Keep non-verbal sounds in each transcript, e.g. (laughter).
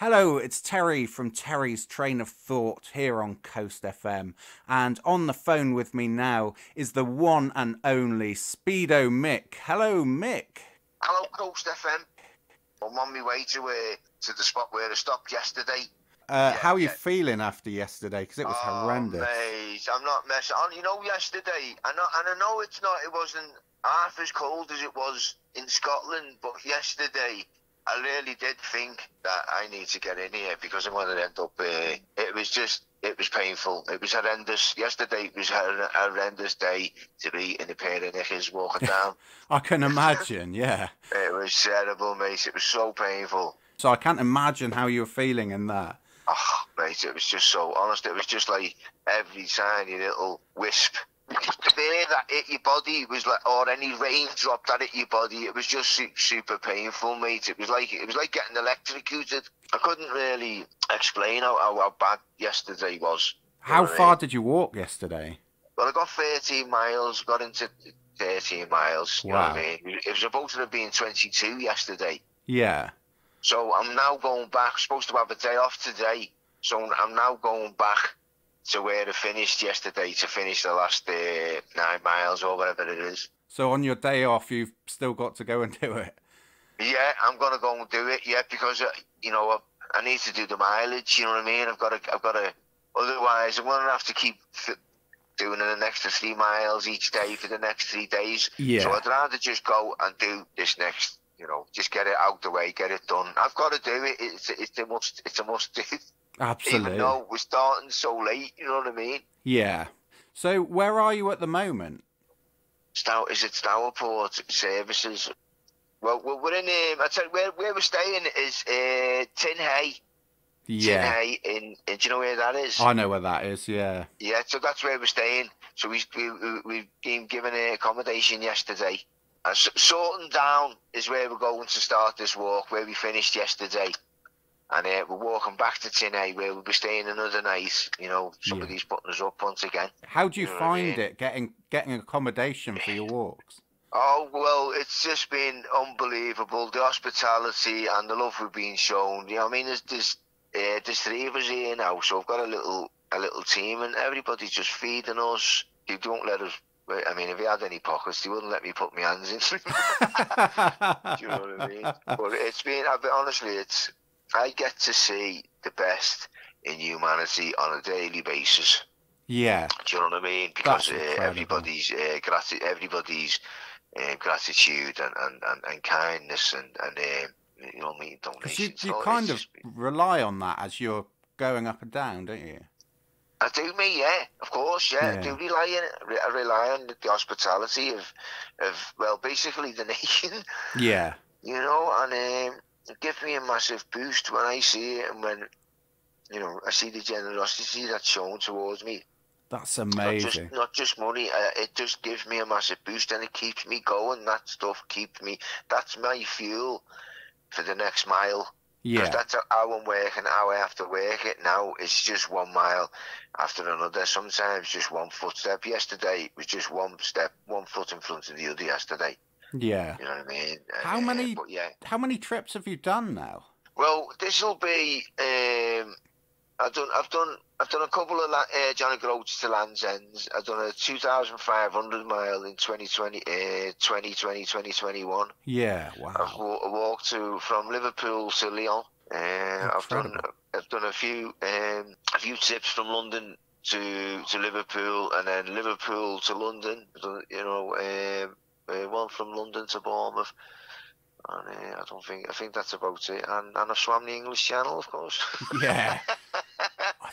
Hello, it's Terry from Terry's Train of Thought here on Coast FM. And on the phone with me now is the one and only Speedo Mick. Hello, Mick. Hello, Coast FM. I'm on my way to uh, to the spot where I stopped yesterday. Uh, Yeah, how are you yeah. feeling after yesterday? Because it was oh, horrendous. Mate, I'm not messing. Oh, you know, yesterday, I and I know it's not. It wasn't half as cold as it was in Scotland, but yesterday, I really did think that I need to get in here because I'm going to end up. Uh, it was just. It was painful. It was horrendous. Yesterday was a horrendous day to be in a pair of knickers walking (laughs) down. I can imagine, yeah. it was terrible, mate. It was so painful. So I can't imagine how you were feeling in that. Oh, mate, it was just so honest. It was just like every tiny little wisp. The air that hit your body was like, or any raindrop that hit your body, it was just su- super painful, mate. It was like it was like getting electrocuted. I couldn't really explain how, how, how bad yesterday was. How far did you walk yesterday? Well, I got 13 miles, got into 13 miles. You know what Wow. I mean? It was supposed to have been 22 yesterday. Yeah. So I'm now going back. Supposed to have a day off today. So I'm now going back to where I finished yesterday to finish the last uh, nine miles or whatever it is. So on your day off, you've still got to go and do it. Yeah, I'm gonna go and do it. Yeah, because uh, you know I, I need to do the mileage. You know what I mean? I've got to. I've got to. Otherwise, I'm gonna have to keep f- doing an extra three miles each day for the next three days. Yeah. So I'd rather just go and do this next. You know, just get it out the way, get it done. I've got to do it. It's it's a must. It's a must do. (laughs) Absolutely. Even though we're starting so late, you know what I mean? Yeah. So where are you at the moment? Stow is it Stourport services? Well, we're we're in. Um, I tell you where where we're staying is uh, Tinhay. Tin Yeah. Hay in, in. Do you know where that is? I know where that is, yeah. Yeah, so that's where we're staying. So we, we, we- we've been given uh, accommodation yesterday. And Sourton Down is where we're going to start this walk, where we finished yesterday. And uh, we're walking back to Tinhay, where we'll be staying another night. You know, somebody's putting us up once again. How do you You know what I find mean? it getting getting accommodation for your (laughs) walks? Oh, well, it's just been unbelievable. The hospitality and the love we've been shown. You know, I mean, there's, there's, uh, there's three of us here now, so I've got a little a little team, and everybody's just feeding us. They don't let us. I mean, if he had any pockets, he wouldn't let me put my hands in. (laughs) Do you know what I mean? (laughs) But it's been, I've been, honestly, it's, I get to see the best in humanity on a daily basis. yeah. Do you know what I mean? Because uh, everybody's uh, grati- everybody's uh, gratitude and, and, and, and kindness and and um, you know, me Because you, donations. you it's kind of just- rely on that as you're going up and down, don't you? I do me, yeah, of course, yeah. I do rely on. I rely on the hospitality of of well, basically the (laughs) nation. Yeah. you know, and um, it gives me a massive boost when I see it and when, you know, I see the generosity that's shown towards me. That's Not just, amazing. not just money, uh, it just gives me a massive boost and it keeps me going. That stuff keeps me, that's my fuel for the next mile. Yeah. that's how I'm working, how I have to work it now. It's just one mile after another. Sometimes just one footstep. Yesterday it was just one step, one foot in front of the other yesterday. Yeah. You know what I mean? How Uh, many- But yeah. How many trips have you done now? Well, this will be. Um, I've done. I've done. I've done a couple of uh, John o' Groats to Land's Ends. I've done a 2,500 mile in 2020, uh, 2020, 2021. Yeah. I've Wow. wa- I walked to from Liverpool to Lyon. Uh, I've done. I've done a few. Um, a few trips from London to to Liverpool, and then Liverpool to London. You know, um, uh, one from London to Bournemouth. And uh, I don't think I think that's about it. And and I swam the English Channel, of course. (laughs) Yeah.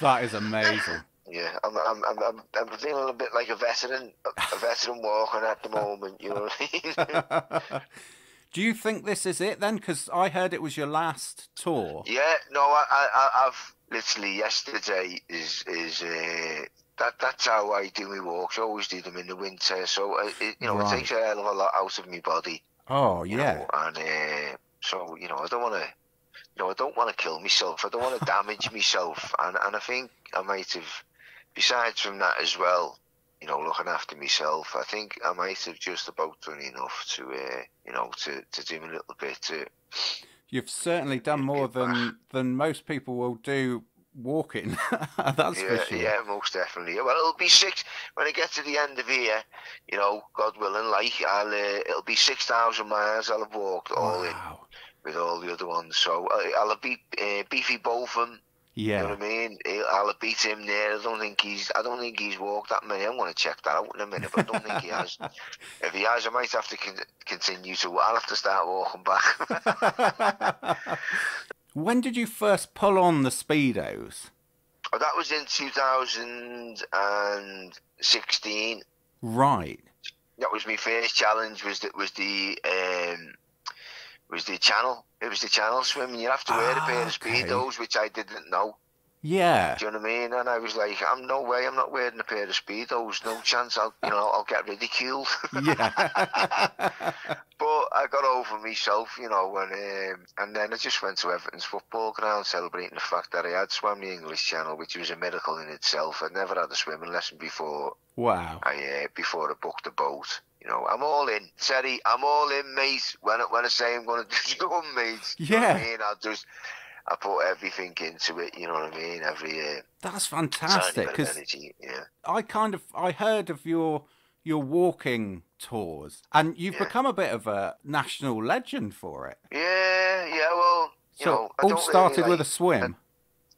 That is amazing. yeah, I'm I'm, I'm I'm feeling a bit like a veteran, a veteran walking at the moment. You know what I mean? (laughs) Do you think this is it then? Because I heard it was your last tour. yeah, no, I, I I- I've literally yesterday is is uh, that that's how I do my walks. I always do them in the winter, so uh, it, you know Right. it takes a hell of a lot out of my body. Oh yeah. know, and uh, so you know I don't want to, you know I don't want to kill myself. I don't want to (laughs) damage myself, and and I think I might have, besides from that as well, you know, looking after myself. I think I might have just about done enough to, uh, you know, to to do a little bit to You've certainly done more than than most people will do walking. (laughs) That's yeah, for sure. Yeah, most definitely. Well, it'll be six when I get to the end of here. You know, God willing, like I'll, uh, it'll be six thousand miles. I'll have walked all in with all the other ones. So I, I'll have beat uh, Beefy Botham. You know Yeah. what I mean? I'll have beat him there. I don't think he's. I don't think he's walked that many. I'm going to check that out in a minute, but I don't think he has. (laughs) If he has, I might have to con- continue to. I'll have to start walking back. (laughs) when did you first pull on the speedos? Oh, that was in 2016. Right. That was my first challenge. Was that was the um, was the channel? It was the channel swimming. You have to wear a pair Ah, of okay. speedos, which I didn't know. Yeah. Do you know what I mean? And I was like, I'm no way. I'm not wearing a pair of speedos. No chance. I'll you know I'll get ridiculed. (laughs) Yeah. (laughs) I over myself, you know, and um, and then I just went to Everton's football ground celebrating the fact that I had swum the English Channel, which was a miracle in itself. I'd never had a swimming lesson before wow. I uh, before I booked the boat. You know, I'm all in, Terry. I'm all in, mate. When I, when I say I'm going (laughs) to do it, mate. You know I Yeah. mean, I'll just I put everything into it. You know what I mean? Every uh, That's fantastic because. Yeah. I kind of I heard of your your walking tours and you've Yeah. become a bit of a national legend for it. Yeah, yeah. Well, you So know, all started really with a like- swim.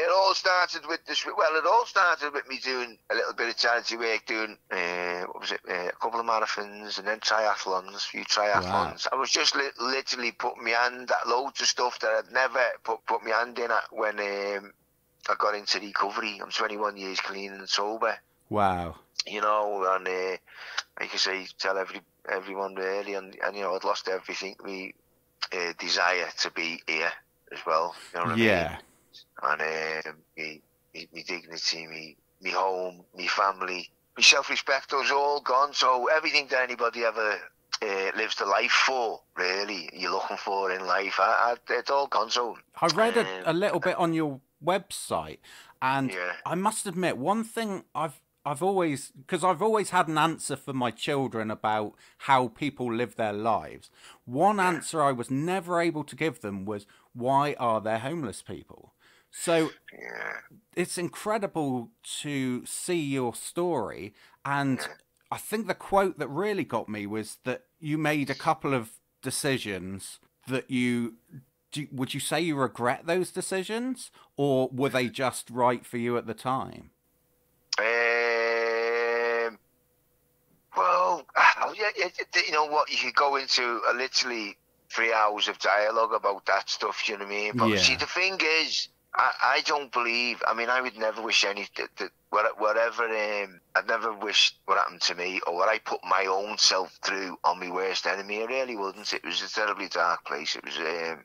It all started with this. Well, it all started with me doing a little bit of charity work, doing uh, what was it, uh, a couple of marathons and then triathlons, a few triathlons. I was just li- literally putting my hand at loads of stuff that I'd never put put my hand in at when um, I got into recovery. I'm 21 years clean and sober, Wow. you know, and uh, like I say, tell every everyone really, and, and you know, I'd lost everything. Me uh, desire to be here as well. You know what I mean? Yeah. and um, me, me, me dignity, me, me home, me family, my self-respect was all gone. So everything that anybody ever uh, lives the life for, really, you're looking for in life, I, I, it's all gone. So I read a, a Um, little bit on your website, and Yeah. I must admit, one thing I've I've always because I've always had an answer for my children about how people live their lives. One answer I was never able to give them was why are there homeless people? So it's incredible to see your story and i think the quote that really got me was that you made a couple of decisions that you do, would you say you regret those decisions or were they just right for you at the time Um, well, you know what? You could go into a literally three hours of dialogue about that stuff. You know what I mean? But Yeah. see, the thing is, I, I don't believe. I mean, I would never wish any that, that whatever. Um, I'd never wish what happened to me or what I put my own self through on my worst enemy. I really wouldn't. It was a terribly dark place. It was, um,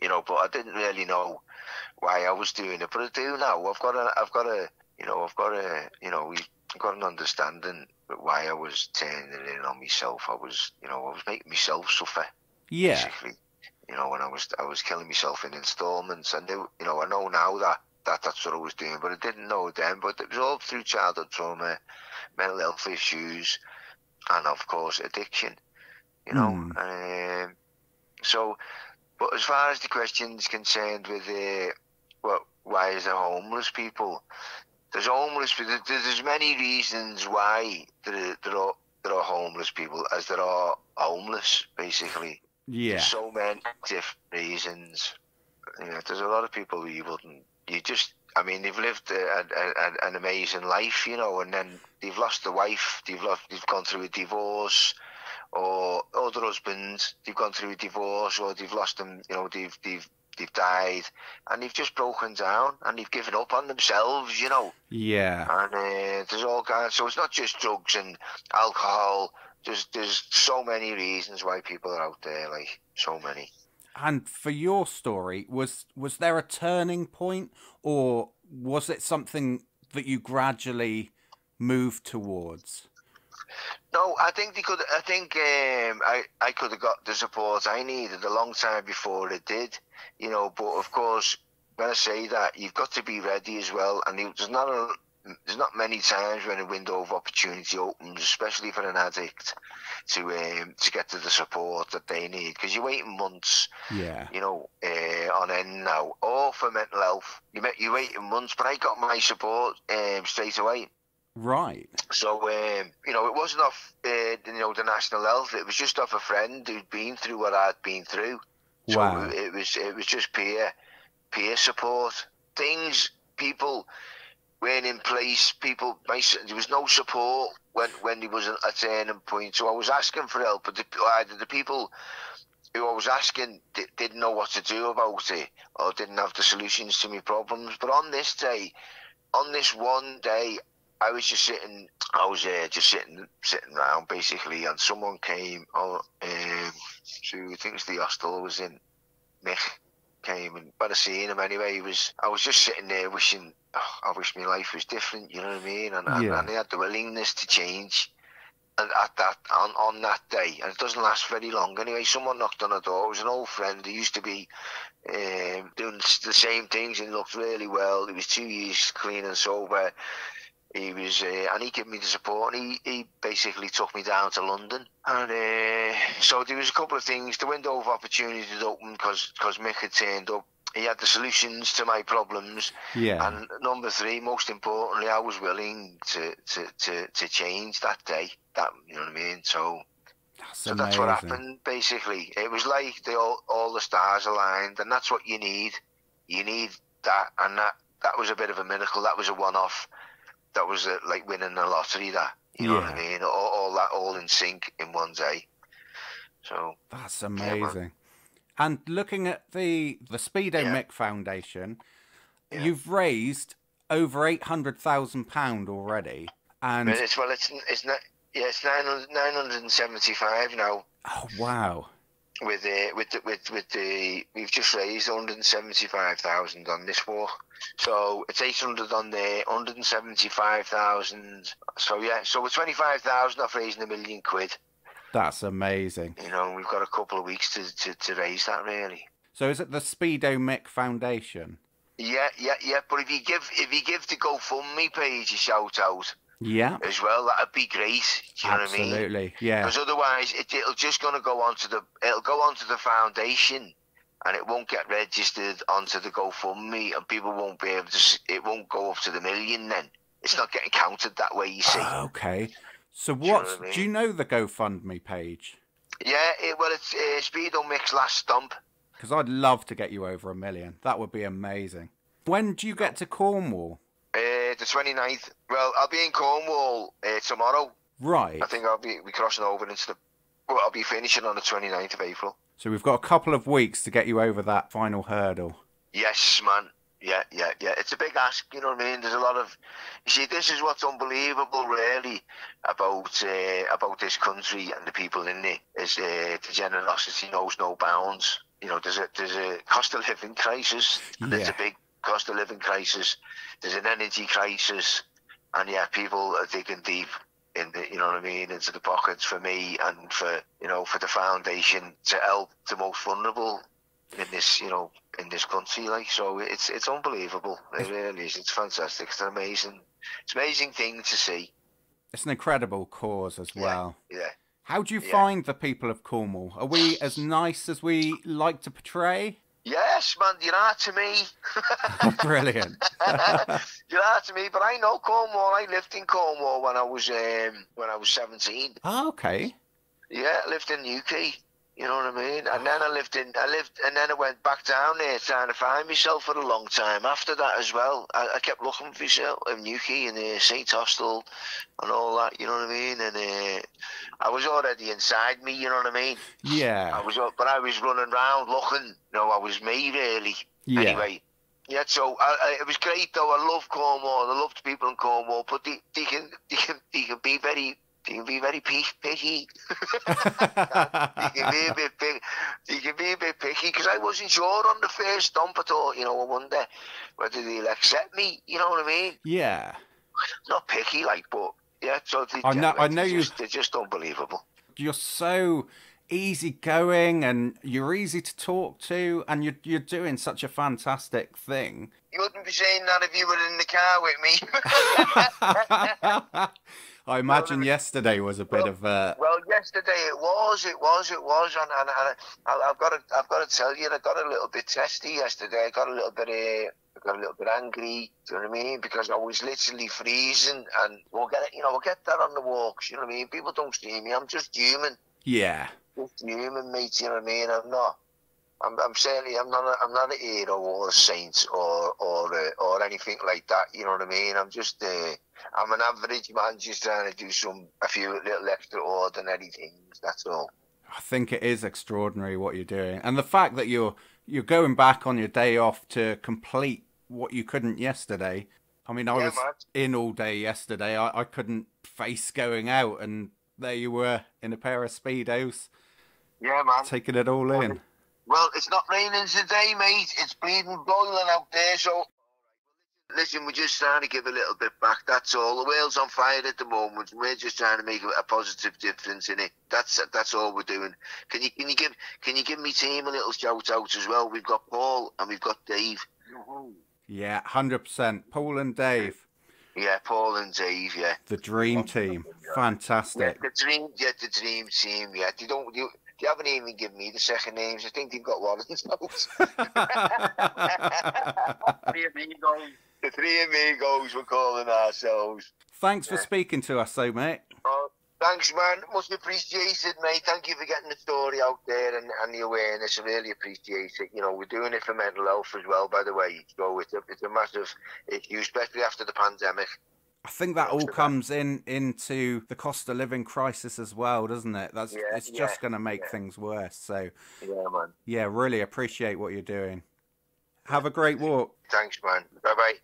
you know, but I didn't really know why I was doing it. But I do now. I've got a. I've got a. You know, I've got a. You know, we've got an understanding of why I was turning it in on myself. I was, you know, I was making myself suffer yeah basically. You know, when I was I was killing myself in installments. I knew, you know, I know now that, that that's what I was doing, but I didn't know then. But it was all through childhood trauma, mental health issues, and of course addiction. You know, Hmm. um, so. But as far as the question's concerned with uh, what why is there homeless people? There's homeless. There's, there's many reasons why there, there are there are homeless people as there are homeless, basically yeah so many different reasons. You know, there's a lot of people who you wouldn't. You just, I mean, they've lived a, a, a, an amazing life, you know, and then they've lost the wife, they've lost, they've gone through a divorce, or other husbands, they've gone through a divorce, or they've lost them, you know, they've they've they've died, and they've just broken down, and they've given up on themselves, you know. yeah And uh, there's all kinds. So it's not just drugs and alcohol. There's there's so many reasons why people are out there. Like so many. and for your story was was there a turning point or was it something that you gradually moved towards No, I think they could. I think um, I I could have got the support I needed a long time before it did. You know, but of course, when I say that, you've got to be ready as well. And there's not a there's not many times when a window of opportunity opens, especially for an addict, to um, to get to the support that they need. Because you're waiting months, Yeah. you know, uh, on end now, or for mental health. You met you waiting months, but I got my support um, straight away. Right. So um, you know, it wasn't off uh, you know the national health. It was just off a friend who'd been through what I'd been through. So Wow. it was it was just peer peer support. Things people weren't in place. People there was no support when when there was a, a turning point. So I was asking for help, but the, either the people who I was asking di- didn't know what to do about it or didn't have the solutions to my problems. But on this day, on this one day, I was just sitting. I was uh, just sitting, sitting around basically, and someone came. Oh, um, to I think it was the hostel I was in. Mick came, and when I seen him anyway, he was. I was just sitting there wishing. Oh, I wish my life was different. You know what I mean? And, and, Yeah. and he had the willingness to change. And at that on, on that day, and it doesn't last very long anyway. Someone knocked on the door. It was an old friend who used to be um, doing the same things and looked really well. He was two years clean and sober. He was, uh, and he gave me the support. And he, he basically took me down to London, and uh, so there was a couple of things. The window of opportunity had opened because because Mick had turned up. He had the solutions to my problems, Yeah. and number three, most importantly, I was willing to, to, to, to change that day. That you know what I mean. So That's so amazing. that's what happened basically. It was like they all, all the stars aligned, and that's what you need. You need that, and that that was a bit of a miracle. That was a one-off. That was a, like winning the lottery. That you know what I mean. All, all that all in sync in one day. So That's amazing. and looking at the the Speedo Yeah. Mick Foundation, Yeah. you've raised over eight hundred thousand pound already, and it's well, it's it's not. Yeah, it's 900 975 now. oh wow, with the with the, with with the we've just raised 175,000 on this walk. So it's 800 on there, 175,000. So yeah, so we're 25,000 off raising a million quid. that's amazing. You know, we've got a couple of weeks to, to, to raise that really. So is it the Speedo Mick Foundation? Yeah, yeah, yeah. But if you give if you give the GoFundMe page a shout out Yeah, as well, that'd be great. Do you know what I mean? absolutely. Yeah, Because otherwise, it, it'll just going to go onto the it'll go onto the foundation, and it won't get registered onto the GoFundMe, and people won't be able to. It won't go up to the million. Then it's not getting counted that way. You see? okay. So you know what? what I Do you know the GoFundMe page? yeah. It, well, it's uh, Speedo Mick's last stump. Because I'd love to get you over a million. That would be amazing. When do you get to Cornwall? Uh, the 29th. Well, I'll be in Cornwall uh, tomorrow. Right. I think I'll be we crossing over into the. Well, I'll be finishing on the 29th of April. So we've got a couple of weeks to get you over that final hurdle. Yes, man. Yeah, yeah, yeah. It's a big ask, you know what I mean? There's a lot of. You see, this is what's unbelievable, really, about uh, about this country and the people in it. Is uh, the generosity knows no bounds. You know, there's a there's a cost of living crisis. And There's Yeah. a big cost of living crisis. There's an energy crisis, and yeah, people are digging deep in the, you know what I mean, into the pockets for me and for you know for the foundation to help the most vulnerable in this, you know, in this country. Like, so it's it's unbelievable. It really is. It's fantastic. It's an amazing, it's an amazing thing to see. It's an incredible cause as Yeah. well. Yeah. How do you Yeah. find the people of Cornwall? Are we as nice as we like to portray? Yes, man, you're to me. (laughs) Brilliant. (laughs) you're to me, but I know Cornwall. I lived in Cornwall when I was um, when I was 17. Oh, okay. Yeah, I lived in Newquay. You know what I mean? And then I lived in, I lived, and then I went back down there trying to find myself for a long time after that as well. I, I kept looking for myself in Newquay and uh, St. Austell and all that, you know what I mean? And uh, I was already inside me, you know what I mean? Yeah. I was, but I was running around looking, you know, I was me really. Yeah. Anyway. Yeah, so I, I, it was great though. I love Cornwall. I loved people in Cornwall, but they, they can they can they can be very they can be very pi- picky. They can be a bit big. They can be a bit picky because I wasn't sure on the first dump. I thought, you know, I wonder whether they'll accept me. You know what I mean? yeah. Not picky, like, but yeah. So they, I know- I know you- Just, they're just unbelievable. You're so easygoing and you're easy to talk to, and you're you're doing such a fantastic thing. You wouldn't be saying that if you were in the car with me. (laughs) (laughs) (laughs) I imagine yesterday was a bit well, of a. Well, yesterday it was, it was, it was, and, and, and I, have got to, I've got to tell you, I got a little bit testy yesterday. I got a little bit, uh, I got a little bit angry. Do you know what I mean? Because I was literally freezing, and we'll get it, you know, we'll get that on the walks. You know what I mean? People don't see me. I'm just human. Yeah. Just human, mate. You know what I mean? I'm not. I'm, I'm certainly I'm not a, I'm not a hero or a saint or or uh, or anything like that. You know what I mean? I'm just uh, I'm an average man just trying to do some a few little extraordinary things. That's all. I think it is extraordinary what you're doing, and the fact that you're you're going back on your day off to complete what you couldn't yesterday. I mean, I yeah, was man. in all day yesterday. I, I couldn't face going out, and there you were in a pair of speedos. Yeah, man. Taking it all in. Well, it's not raining today, mate. It's bleeding boiling out there. So, listen, we're just trying to give a little bit back. That's all. The world's on fire at the moment. We're just trying to make a positive difference in it. That's that's all we're doing. Can you can you give can you give me team a little shout out as well? We've got Paul and we've got Dave. Yeah, hundred percent. Paul and Dave. Yeah, Paul and Dave. Yeah, the dream team. Fantastic. Yeah, the dream. Yeah, the dream team. Yeah, they don't. You, they haven't even given me the second names. I think they've got one of those. (laughs) three amigos. The three amigos we're calling ourselves. Thanks for speaking to us, though, mate. Oh, thanks, man. Much appreciated, mate. Thank you for getting the story out there and, and the awareness. I really appreciate it. You know, we're doing it for mental health as well, by the way. So it's a, it's a massive issue, especially after the pandemic. I think that all comes in into the cost of living crisis as well, doesn't it? That's yeah, it's just going to make yeah. things worse. So yeah, man. Yeah, really appreciate what you're doing. Have a great walk. Thanks, man. Bye bye.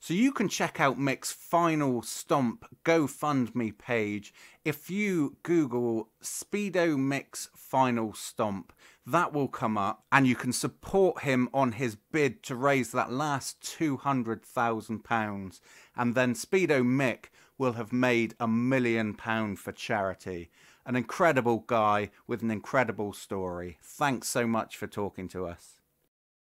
So you can check out Mick's final stomp GoFundMe page if you Google Speedo Mick's final stomp. That will come up, and you can support him on his bid to raise that last two hundred thousand pounds and then Speedo Mick will have made a million pound for charity. An incredible guy with an incredible story. Thanks so much for talking to us.